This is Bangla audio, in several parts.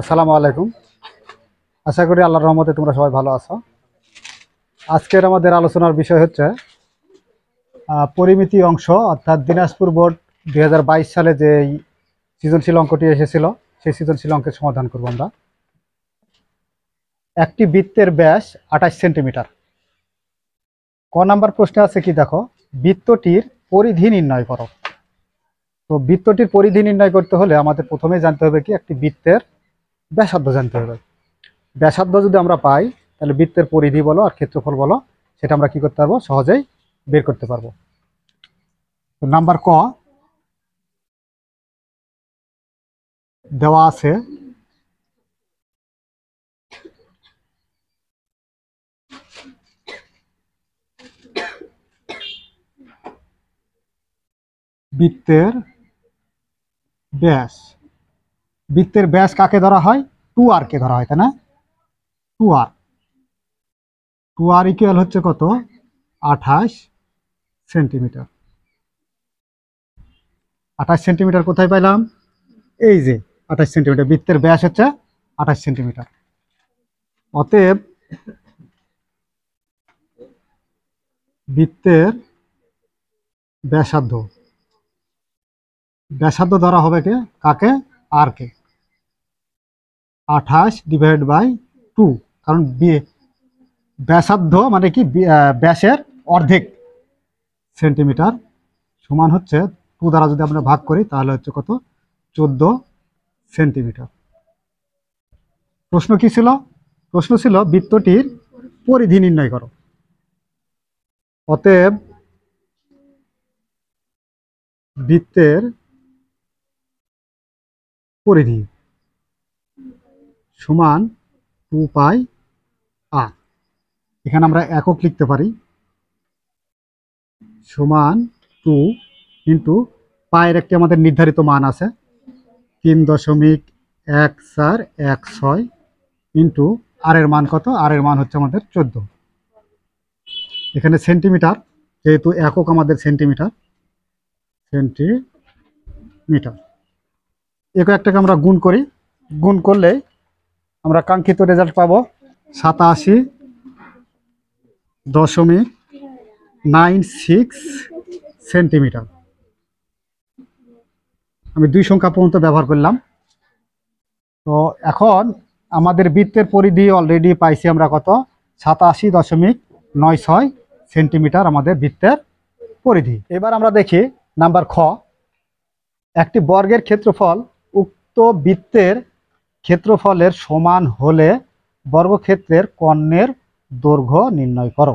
আসসালামু আলাইকুম। আশা করি আল্লাহর রহমতে তোমরা সবাই ভালো আছো। আজকের আমাদের আলোচনার বিষয় হচ্ছে পরিমিতি অংশ, অর্থাৎ দিনাজপুর বোর্ড দু হাজার বাইশ সালে যে সৃজনশীল অঙ্কটি এসেছিল, সেই সৃজনশীল অঙ্কের সমাধান করব আমরা। একটি বৃত্তের ব্যাস আঠাশ সেন্টিমিটার। ক নাম্বার প্রশ্নে আছে কি দেখো, বৃত্তটির পরিধি নির্ণয় করো। তো বৃত্তটির পরিধি নির্ণয় করতে হলে আমাদের প্রথমে জানতে হবে কি, একটি বৃত্তের ব্যাসার্ধ জানতে হবে। ব্যাসার্ধ যদি আমরা পাই, তাহলে বৃত্তের পরিধি বলো আর ক্ষেত্রফল বলো, সেটা আমরা কি করতে পারব? সহজেই বের করতে পারব। নাম্বার ক, দেওয়া আছে বৃত্তের ব্যাস। বৃত্তের ব্যাস কাকে ধরা হয়? টু আর কে ধরা হয়, তাই না? Two r two r equal হচ্ছে কত? আঠাশ সেন্টিমিটার। আঠাশ সেন্টিমিটার কোথায় পাইলাম? এই যে, আঠাশ সেন্টিমিটার। বৃত্তের ব্যাস হচ্ছে আঠাশ সেন্টিমিটার। অতএব বৃত্তের ব্যাসার্ধ। ব্যাসার্ধ ধরা হবে কে? কাকে? আর কে। আঠাশ ডিভাইড বাই টু কারণ ব্যাসার্ধ মানে কি ব্যাসের অর্ধেক সেন্টিমিটার সমান হচ্ছে টু দ্বারা যদি আমরা ভাগ করি, তাহলে হচ্ছে কত? চোদ্দ সেন্টিমিটার প্রশ্ন কি ছিল? প্রশ্ন ছিল বৃত্তটির পরিধি নির্ণয় করো। অতএব বৃত্তের পরিধি। সমান টু পাই আর এখানে আমরা একক লিখতে পারি। সমান টু ইন্টু পায়ের একটি আমাদের নির্ধারিত মান আছে। তিন দশমিক এক চার এক ছয় ইন্টু আর এর মান কত? আর এর মান হচ্ছে আমাদের চোদ্দ। এখানে সেন্টিমিটার যেহেতু একক আমাদের সেন্টিমিটার সেন্টিমিটার একক একটাকে আমরা গুণ করি। গুণ করলে আমরা কাঙ্ক্ষিত রেজাল্ট পাবো সাতাশি দশমিক নাইন সিক্স সেন্টিমিটার। আমি দুই সংখ্যা পর্যন্ত ব্যবহার করলাম। তো এখন আমাদের বৃত্তের পরিধি অলরেডি পাইছি আমরা কত? সাতাশি দশমিক নয় ছয় সেন্টিমিটার আমাদের বৃত্তের পরিধি। এবার আমরা দেখি নাম্বার খ। একটি বর্গের ক্ষেত্রফল উক্ত বৃত্তের ক্ষেত্রফলের সমান হলে বর্গক্ষেত্রের কর্ণের দৈর্ঘ্য নির্ণয় করো।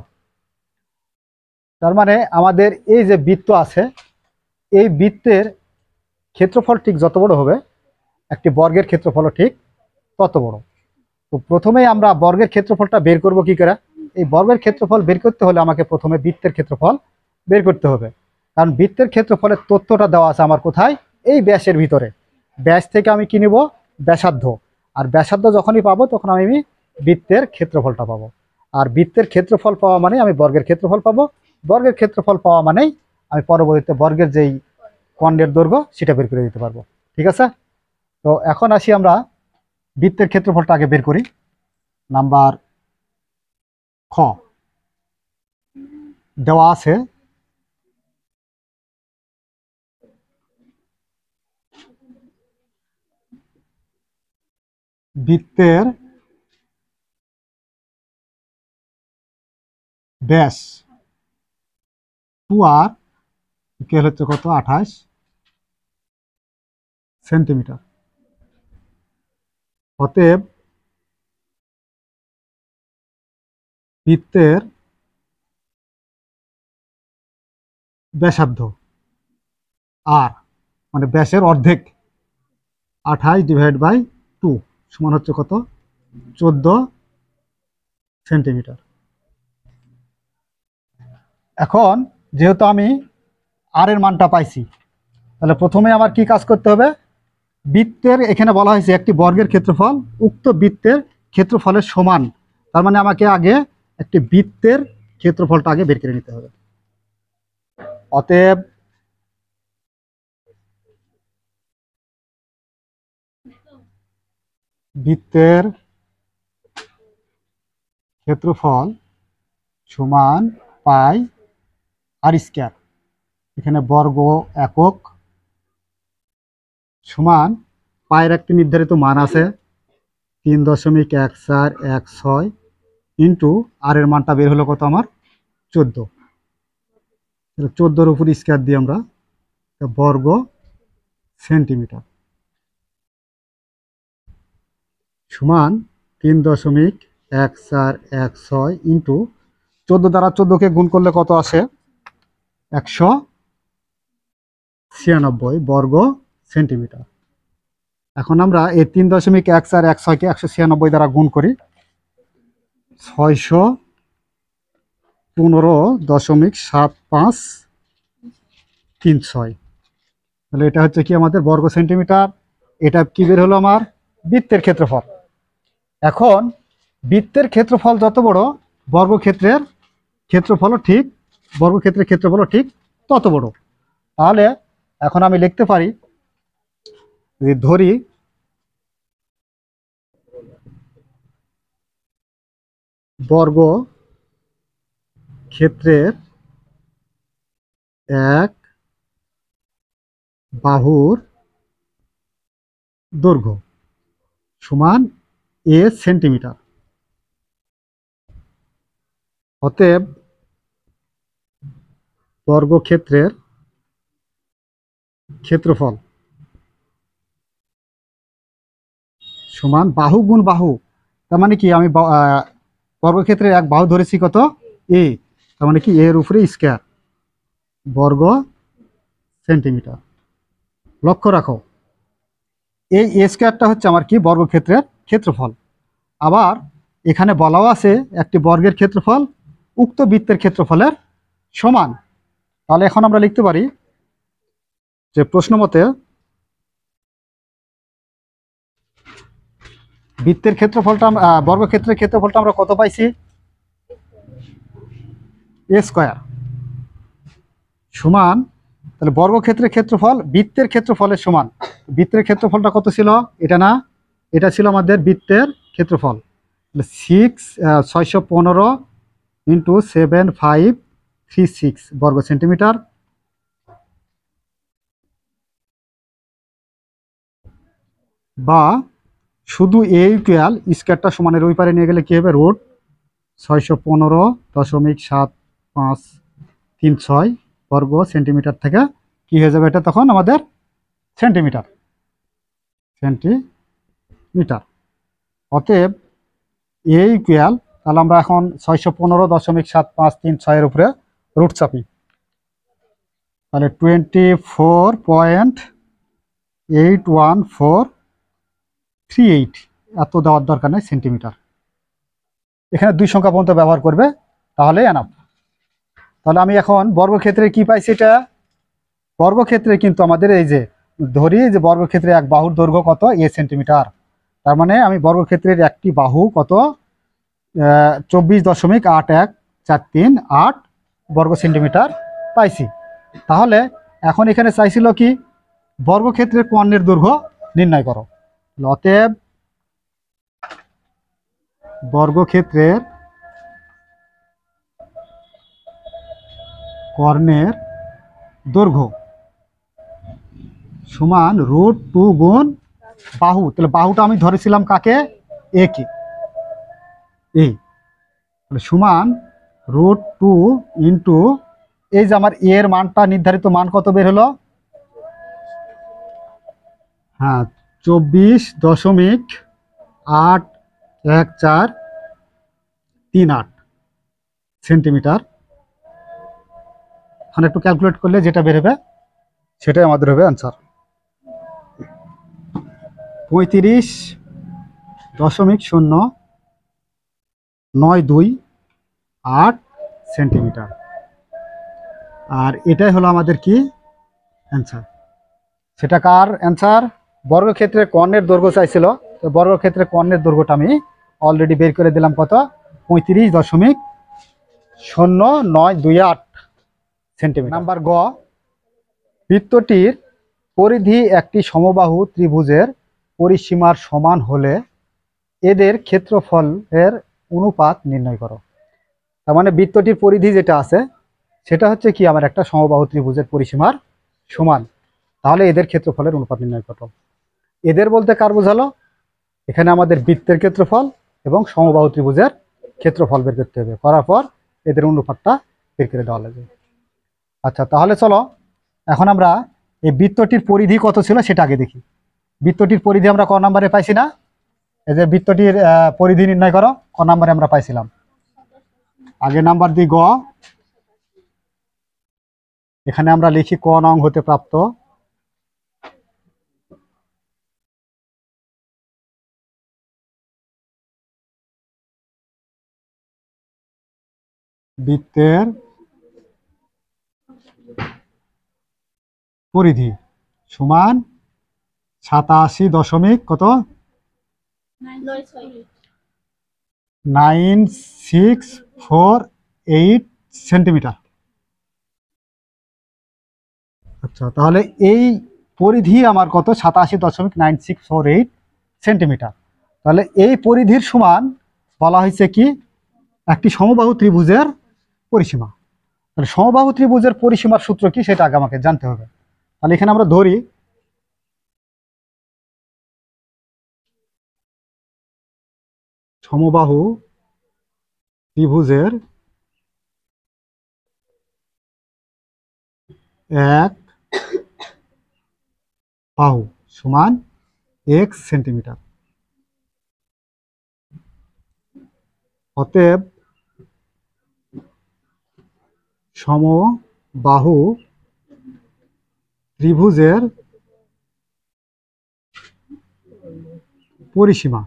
তার মানে আমাদের এই যে বৃত্ত আছে, এই বৃত্তের ক্ষেত্রফল ঠিক যত বড় হবে, একটি বর্গের ক্ষেত্রফলও ঠিক তত বড়। তো প্রথমেই আমরা বর্গের ক্ষেত্রফলটা বের করব কি করে? এই বর্গের ক্ষেত্রফল বের করতে হলে আমাকে প্রথমে বৃত্তের ক্ষেত্রফল বের করতে হবে। কারণ বৃত্তের ক্ষেত্রফলের তথ্যটা দেওয়া আছে আমার কোথায়? এই ব্যাসের ভিতরে। ব্যাস থেকে আমি কি ব্যাসার্ধ। আর ব্যাসার্ধ যখনই পাবো তখন আমি বৃত্তের ক্ষেত্রফলটা পাবো। আর বৃত্তের ক্ষেত্রফল পাওয়া মানে আমি বর্গের ক্ষেত্রফল পাবো। বর্গের ক্ষেত্রফল পাওয়া মানেই আমি পরবর্তীতে বর্গের যেই কর্ণের দৈর্ঘ্য সেটা বের করে দিতে পারব। ঠিক আছে? তো এখন আসি আমরা বৃত্তের ক্ষেত্রফলটা আগে বের করি। নাম্বার খ। দেওয়া আছে বৃত্তের ব্যাস টু আর ইকুয়াল হচ্ছে কত? আঠাশ সেন্টিমিটার। অতএব বৃত্তের ব্যাসার্ধ আর মানে ব্যাসের অর্ধেক, আঠাশ ডিভাইড বাই টু সমান হচ্ছে কত? চোদ্দ সেন্টিমিটার। এখন যেহেতু আমি আর এর মানটা পাইছি, তাহলে প্রথমে আমার কি কাজ করতে হবে? বৃত্তের, এখানে বলা হয়েছে একটি বর্গের ক্ষেত্রফল, উক্ত বৃত্তের ক্ষেত্রফলের সমান। তার মানে আমাকে আগে একটি বৃত্তের ক্ষেত্রফলটা আগে বের করে নিতে হবে। অতএব বৃত্তের ক্ষেত্রফল সমান পাই আর স্কোয়ার এখানে বর্গ একক সমান পায়ের একটি নির্ধারিত মান আছে তিন দশমিক এক চার এক ছয় ইন্টু আর এর মানটা বের হলো কত আমার? চোদ্দ। চোদ্দোর উপর স্কোয়ার দিই আমরা বর্গ সেন্টিমিটার। সমান তিন দশমিক এক চার এক ছয় ইন্টু চোদ্দ দ্বারা চোদ্দোকে গুণ করলে কত আসে? একশো ছিয়ানব্বই বর্গ সেন্টিমিটার। এখন আমরা এই তিন দশমিক এক চার এক ছয়কে একশো ছিয়ানব্বই দ্বারা গুণ করি। ছয়শো পনেরো দশমিক সাত পাঁচ তিন ছয়। তাহলে এটা হচ্ছে কি আমাদের বর্গ সেন্টিমিটার? এটা কি বের হলো আমার? বৃত্তের ক্ষেত্রফল। এখন বৃত্তের ক্ষেত্রফল যত বড় বর্গক্ষেত্রের ক্ষেত্রফলও ঠিক, বর্গক্ষেত্রের ক্ষেত্রফলও ঠিক তত বড়। তাহলে এখন আমি লিখতে পারি যদি ধরি বর্গ ক্ষেত্রের এক বাহুর দৈর্ঘ্য সমান এ সেন্টিমিটার। অতএব বর্গক্ষেত্রের ক্ষেত্রফল সমান বাহু গুণ বাহু। তার মানে কি? আমি বর্গক্ষেত্রের এক বাহু ধরেছি কত? এ। তার মানে কি? এর উপরে স্কোয়ার বর্গ সেন্টিমিটার। লক্ষ্য রাখো। এই এ স্কোয়ারটা হচ্ছে আমার কি? বর্গক্ষেত্রের ক্ষেত্রফল। আবার এখানে বলাও আছে একটি বর্গের ক্ষেত্রফল উক্ত বৃত্তের ক্ষেত্রফলের সমান। তাহলে এখন আমরা লিখতে পারি যে প্রশ্ন মতে বৃত্তের ক্ষেত্রফলটা বর্গক্ষেত্রের ক্ষেত্রফলটা আমরা কত পাইছি? এ স্কোয়ার সমান তাহলে বর্গক্ষেত্রের ক্ষেত্রফল বৃত্তের ক্ষেত্রফলের সমান। বৃত্তের ক্ষেত্রফলটা কত ছিল? এটা না, এটা ছিল আমাদের বৃত্তের ক্ষেত্রফল। সিক্স ছয়শো পনেরো into seven five three six বর্গ সেন্টিমিটার। বা শুধু এ ইকুয়াল স্কোয়ারটা সমানের ওই পারে নিয়ে গেলে কী হবে? রুট ছয়শো পনেরো দশমিক সাত পাঁচ তিন ছয় বর্গ সেন্টিমিটার থেকে কি হয়ে যাবে এটা তখন আমাদের সেন্টিমিটার। সেন্টিমিটার। অতএব এ ইকুয়াল তাহলে আমরা এখন ছয়শো পনেরো দশমিক সাত পাঁচ তিন ছয়ের উপরে রুট চাপি। তাহলে twenty four point eight one four three eight এত দেওয়ার দরকার নেই সেন্টিমিটার। এখানে দুই সংখ্যা পর্যন্ত ব্যবহার করবে, তাহলে এনাফ তাহলে আমি এখন বর্গক্ষেত্রে কি পাইছি এটা? বর্গক্ষেত্রে কিন্তু আমাদের এই যে ধরি যে বর্গক্ষেত্রে এক বাহুর দৈর্ঘ্য কত? A centimetre. তার মানে আমি বর্গক্ষেত্রের একটি বাহু কত? চব্বিশ দশমিক আট এক চার তিন আট বর্গ সেন্টিমিটার পাইছি। তাহলে এখন এখানে চাইছিল কি? বর্গক্ষেত্রের কর্ণের দৈর্ঘ্য নির্ণয় করো। অতএব বর্গক্ষেত্রের কর্ণের দৈর্ঘ্য। সমান রুট টু গুণ বাহু। তাহলে বাহুটা আমি ধরেছিলাম কাকে? এ কে। এই তাহলে সমান রুট টু ইন্টু এই যে আমার এর মানটা নির্ধারিত মান কত বের হলো? হ্যাঁ চব্বিশ দশমিক আট এক চার তিন আট সেন্টিমিটার। এখানে একটু ক্যালকুলেট করলে যেটা বেরোবে, সেটাই আমাদের হবে অ্যান্সার পঁয়ত্রিশ দশমিক শূন্য নয় দুই আট সেন্টিমিটার। আর এটাই হলো আমাদের কি? অ্যান্সার সেটা কার অ্যান্সার বর্গক্ষেত্রে কর্ণের দৈর্ঘ্য চাইছিল, তো বর্গক্ষেত্রে কর্ণের দৈর্ঘ্যটা আমি অলরেডি বের করে দিলাম কত? পঁয়ত্রিশ দশমিক শূন্য নয় দুই আট। সেন্টিমিটার। নাম্বার গ, বৃত্তটির পরিধি একটি সমবাহু ত্রিভুজের পরিসীমার সমান হলে এদের ক্ষেত্রফলের অনুপাত নির্ণয় করো। তার মানে বৃত্তটির পরিধি যেটা আছে, সেটা হচ্ছে কি আমার একটা সমবাহু ত্রিভুজের পরিসীমার সমান। তাহলে এদের ক্ষেত্রফলের অনুপাত নির্ণয় করো। এদের বলতে কার বোঝালো? এখানে আমাদের বৃত্তের ক্ষেত্রফল এবং সমবাহু ত্রিভুজের ক্ষেত্রফল বের করতে হবে। করার পর এদের অনুপাতটা বের করে দেওয়া লাগবে। আচ্ছা তাহলে চলো, এখন আমরা এই বৃত্তটির পরিধি কত ছিল সেটা আগে দেখি। বৃত্তটির পরিধি আমরা ক নম্বরে পাইছি না? এই যে বৃত্তটির পরিধি নির্ণয় করো, ক নম্বরে আমরা পাইছিলাম। আগে নাম্বার দিই গ। এখানে আমরা লিখি ক নং হতে প্রাপ্ত। বৃত্তের পরিধি সমান সাতাশি দশমিক কত? Nine six four eight centimetre. আচ্ছা তাহলে এই পরিধি আমার কত? সাতাশি দশমিক nine six four eight centimetre. তাহলে এই পরিধির সমান বলা হয়েছে কি? একটি সমবাহু ত্রিভুজের পরিসীমা। তাহলে সমবাহু ত্রিভুজের পরিসীমার সূত্র কি? সেটা আগে আমাকে জানতে হবে। তাহলে এখানে আমরা ধরি সমবাহু ত্রিভুজের এক বাহু সমান এক সেন্টিমিটার। অতএব সমবাহু ত্রিভুজের পরিসীমা।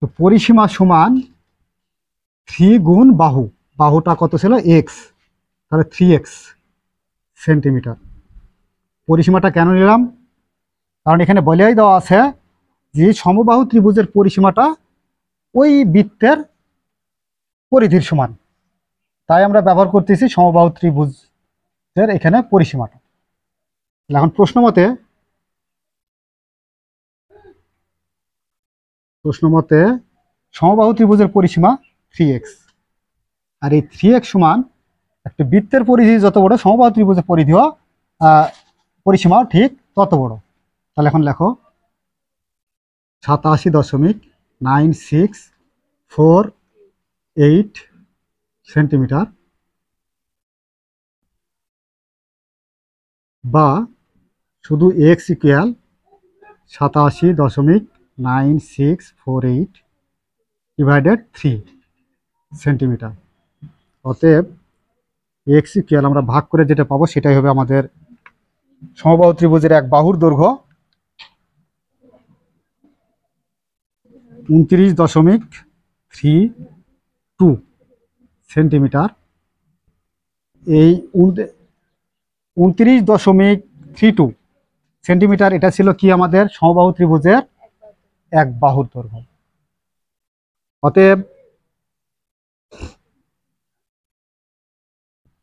তো পরিসীমা সমান থ্রি গুণ বাহু। বাহুটা কত ছিল? এক্স। তাহলে থ্রি এক্স সেন্টিমিটার। পরিসীমাটা কেন নিলাম? কারণ এখানে বলেই দেওয়া আছে যে সমবাহু ত্রিভুজের পরিসীমাটা ওই বৃত্তের পরিধির সমান। তাই আমরা ব্যবহার করতেছি সমবাহু ত্রিভুজের এখানে পরিসীমাটা। এখন প্রশ্ন মতে প্রশ্ন মতে সমবাহু ত্রিভুজের পরিসীমা থ্রি এক্স। আর এই থ্রি এক্স সমান একটা বৃত্তের পরিধি যত বড়, সমবাহু ত্রিভুজের পরিধিও পরিসীমাও ঠিক তত বড়। তাহলে এখন লেখো, সাতাশি দশমিক nine six four eight centimetre বা শুধু এক্স ইকুয়াল সাতাশি দশমিক nine six four eight divided three centimetre. অতএব এক্স ইকুয়াল আমরা ভাগ করে যেটা পাবো সেটাই হবে আমাদের সমবাহু ত্রিভুজের এক বাহুর দৈর্ঘ্য উনত্রিশ দশমিক থ্রি টু সেন্টিমিটার। এই উনত্রিশ দশমিক থ্রি টু সেন্টিমিটার, এটা ছিল কি আমাদের সমবাহু ত্রিভুজের এক বাহুর দৈর্ঘ্য অতএব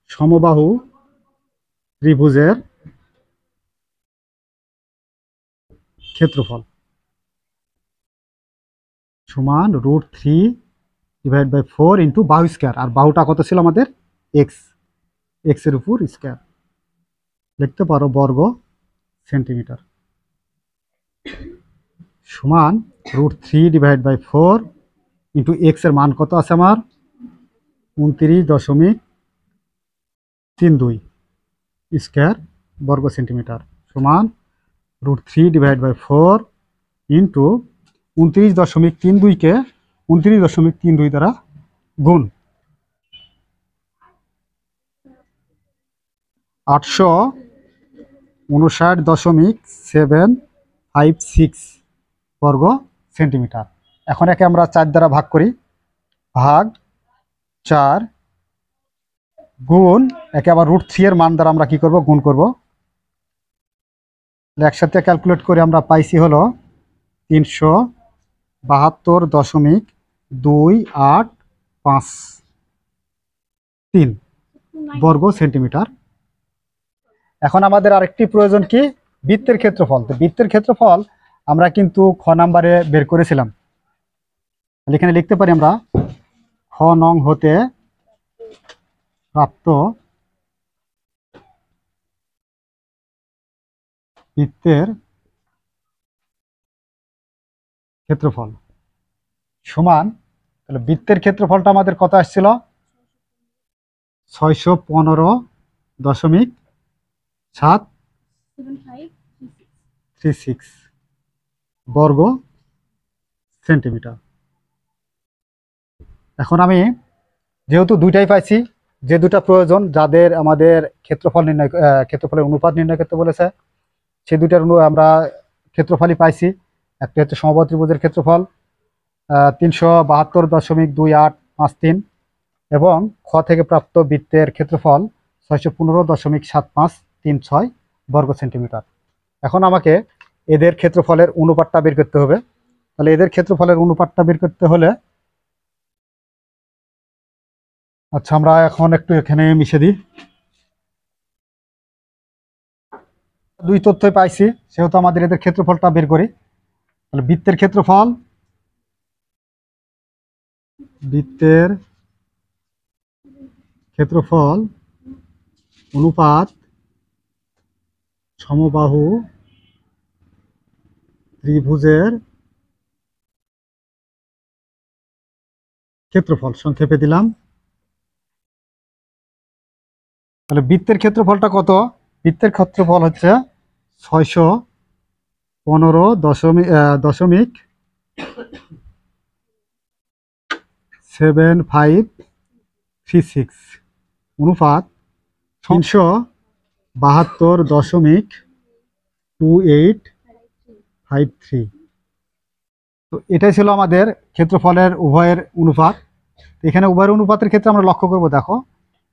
সমবাহু ত্রিভুজের ক্ষেত্রফল সমান root three divide by four into বাহু স্কোয়ার আর বাহুটা কত ছিল আমাদের? এক্স এক্সের উপর স্কোয়ার লিখতে পারো বর্গ সেন্টিমিটার সমান root three divide by four into এক্সের মান কত আছে আমার? উনত্রিশ দশমিক তিন দুই স্কোয়ার বর্গ সেন্টিমিটার সমান root three divide by four into উনত্রিশ দশমিক তিন দুইকে উনত্রিশ দশমিক তিন দুই দ্বারা গুণ। আটশো উনষাট দশমিক সেভেন ফাইভ সিক্স বর্গ সেন্টিমিটার। এখন একে আমরা চার দ্বারা ভাগ করি। ভাগ চার গুণ, একে আবার রুট থ্রি এর মান দ্বারা আমরা কি করব? গুণ করব। একসাথে ক্যালকুলেট করে আমরা পাইছি হলো তিনশো বাহাত্তর দশমিক দুই আট পাঁচ তিন বর্গ সেন্টিমিটার। এখন আমাদের আরেকটি প্রয়োজন কি? বৃত্তের ক্ষেত্রফল। তো বৃত্তের ক্ষেত্রফল আমরা কিন্তু খ নাম্বারে বের করেছিলাম। এখানে লিখতে পারি আমরা, খ নং হতে প্রাপ্ত বৃত্তের ক্ষেত্রফল সমান, তাহলে বৃত্তের ক্ষেত্রফলটা আমাদের কত আসছিল? ছয়শো পনেরো দশমিক সাত থ্রি সিক্স বর্গ সেন্টিমিটার। এখন আমি যেহেতু দুইটাই পাইছি, যে দুটা প্রয়োজন যাদের আমাদের ক্ষেত্রফল নির্ণয় ক্ষেত্রফলের অনুপাত নির্ণয় করতে বলেছে, সে দুটার আমরা ক্ষেত্রফলই পাইছি। একটা হচ্ছে সমবাহ ত্রিভুজের ক্ষেত্রফল তিনশো বাহাত্তর দশমিক দুই আট পাঁচ তিন এবং খ থেকে প্রাপ্ত বৃত্তের ক্ষেত্রফল ছয়শো পনেরো দশমিক সাত পাঁচ তিন ছয় বর্গ সেন্টিমিটার। এখন আমাকে এদের ক্ষেত্রফলের অনুপাতটা বের করতে হবে। তাহলে এদের ক্ষেত্রফলের অনুপাতটা বের করতে হলে আচ্ছা আমরা এখন একটু এখানে মিশে দিই। দুই তথ্যই পাইছি, সেহেতু আমাদের এদের ক্ষেত্রফলটা বের করি। তাহলে বৃত্তের ক্ষেত্রফল? বৃত্তের ক্ষেত্রফল অনুপাত সমবাহু ত্রিভুজের ক্ষেত্রফল। সংক্ষেপে দিলাম। তাহলে বৃত্তের ক্ষেত্রফলটা কত? বৃত্তের ক্ষেত্রফল হচ্ছে ছয়শো পনেরো দশমিক দশমিক সেভেন ফাইভ থ্রি সিক্স অনুপাত তিনশো বাহাত্তর দশমিক টু এইট ফাইভ থ্রি। তো এটাই ছিল আমাদের ক্ষেত্রফলের উভয়ের অনুপাত। এখানে উভয়ের অনুপাতের ক্ষেত্রে আমরা লক্ষ্য করব, দেখো,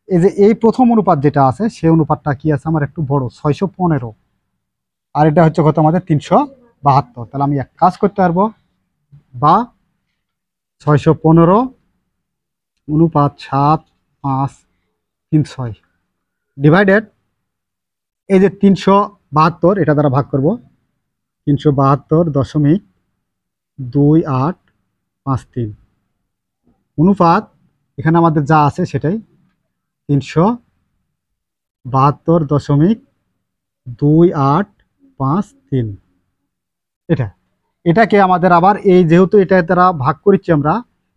এই যে এই প্রথম অনুপাত যেটা আছে, সেই অনুপাতটা কি আছে? আমার একটু বড়, ছয়শো পনেরো। আর এটা হচ্ছে কত আমাদের? তিনশো বাহাত্তর। তাহলে আমি এক কাজ করতে পারব। বা ছয়শো পনেরো অনুপাত সাত পাঁচ তিন ছয়। ডিভাইডেড এই যে তিনশো বাহাত্তর, এটা দ্বারা ভাগ করব। তিনশো বাহাত্তর দশমিক দুই আট পাঁচ তিন। অনুপাত এখানে আমাদের যা আছে সেটাই। তিনশো বাহাত্তর দশমিক দুই আট পাঁচ তিন। এটা। এটাকে আমাদের আবার এই যেহেতু এটা দ্বারা ভাগ করেছি আমরা,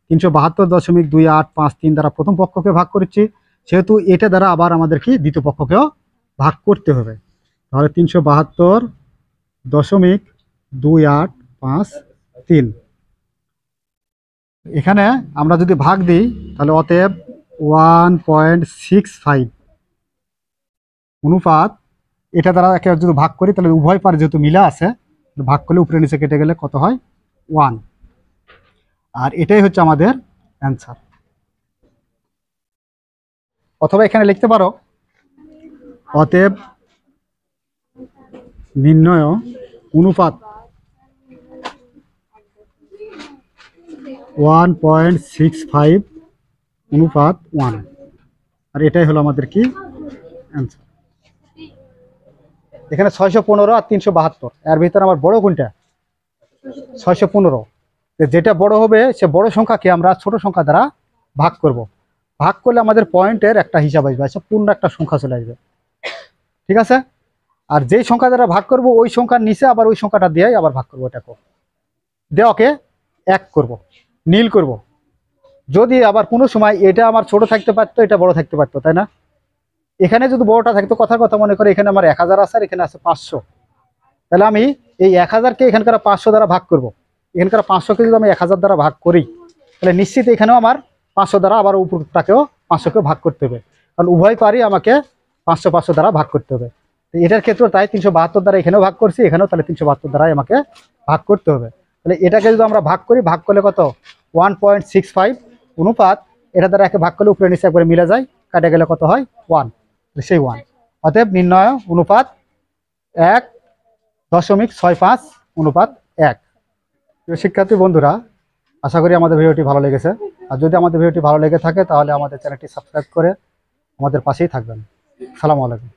তিনশো বাহাত্তর দশমিক দুই আট পাঁচ তিন দ্বারা প্রথম পক্ষকে ভাগ করেছি, সেহেতু এটা দ্বারা আবার আমাদেরকে দ্বিতীয় পক্ষকেও ভাগ করতে হবে। তাহলে তিনশো বাহাত্তর দশমিক দুই আট পাঁচ তিন। এখানে আমরা যদি ভাগ দিই, তাহলে অতএব ওয়ান পয়েন্ট সিক্স ফাইভ। অনুপাত এটা দ্বারা একে যদি ভাগ করি, তাহলে উভয় পারে যেহেতু মিলা আছে, ভাগ করলে উপরে নিচে কেটে গেলে কত হয়? ওয়ান আর এটাই হচ্ছে আমাদের অ্যান্সার অথবা এখানে লিখতে পারো, অতএব নির্ণয় অনুপাত ওয়ান পয়েন্ট সিক্স ফাইভ অনুপাত ওয়ান আর এটাই হলো আমাদের কি অ্যান্সার এখানে ছয়শো পনেরো আর তিনশো বাহাত্তর। এর ভিতরে আমার বড় কোনটা? ছয়শো পনেরো। যেটা বড় হবে, সে বড় সংখ্যাকে আমরা ছোট সংখ্যা দ্বারা ভাগ করব। ভাগ করলে আমাদের পয়েন্টের একটা হিসাব আসবে আচ্ছা পূর্ণ একটা সংখ্যা চলে আসবে। ঠিক আছে? আর যেই সংখ্যা দ্বারা ভাগ করব, ওই সংখ্যার নিচে আবার ওই সংখ্যাটা দিয়েই আবার ভাগ করব এটাকে দেওয়াকে এক করব, নীল করব। যদি আবার কোনো সময় এটা আমার ছোট থাকতে পারতো, এটা বড় থাকতে পারতো, তাই না? এখানে যদি বড়টা থাকতো কথার কথা মনে করে এখানে আমার এক হাজার আছে আর এখানে আছে পাঁচশো। তাহলে আমি এই এক হাজারকে এখানকার পাঁচশো দ্বারা ভাগ করব। এখানকার পাঁচশোকে যদি আমি এক হাজার দ্বারা ভাগ করি, তাহলে নিশ্চিত এখানেও আমার পাঁচশো দ্বারা আবার উপরটাকেও পাঁচশোকে ভাগ করতে হবে। কারণ উভয় পারি আমাকে পাঁচশো পাঁচশো দ্বারা ভাগ করতে হবে। এটার ক্ষেত্রে তাই তিনশো বাহাত্তর দ্বারা এখানেও ভাগ করছি, এখানেও তাহলে তিনশো বাহাত্তর দ্বারাই আমাকে ভাগ করতে হবে। তাহলে এটাকে যদি আমরা ভাগ করি, ভাগ করলে কত? ওয়ান পয়েন্ট সিক্স ফাইভ অনুপাত, এটা দ্বারা একে ভাগ করলে উপরে নিচে একবারে মিলে যায়, কাটে গেলে কত হয়? ওয়ান। সেই ওয়ান অতএব নির্ণয় অনুপাত এক, দশমিক ছয় পাঁচ, অনুপাত এক। শিক্ষার্থী বন্ধুরা, আশা করি আমাদের ভিডিওটি ভালো লেগেছে। আর যদি আমাদের ভিডিওটি ভালো লেগে থাকে, তাহলে আমাদের চ্যানেলটি সাবস্ক্রাইব করে আমাদের পাশেই থাকবেন। সালামু আলাইকুম।